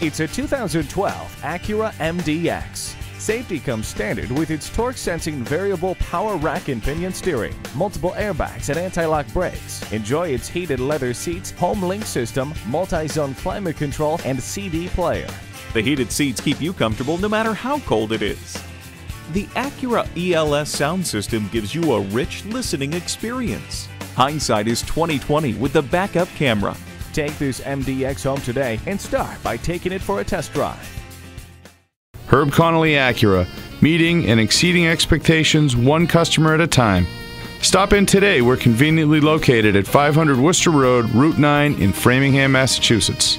It's a 2012 Acura MDX. Safety comes standard with its torque sensing variable power rack and pinion steering, multiple airbags and anti-lock brakes. Enjoy its heated leather seats, home link system, multi-zone climate control, and CD player. The heated seats keep you comfortable no matter how cold it is. The Acura ELS sound system gives you a rich listening experience. Hindsight is 2020 with the backup camera. Take this MDX home today and start by taking it for a test drive. Herb Connolly Acura, meeting and exceeding expectations one customer at a time. Stop in today. We're conveniently located at 500 Worcester Road, Route 9 in Framingham, Massachusetts.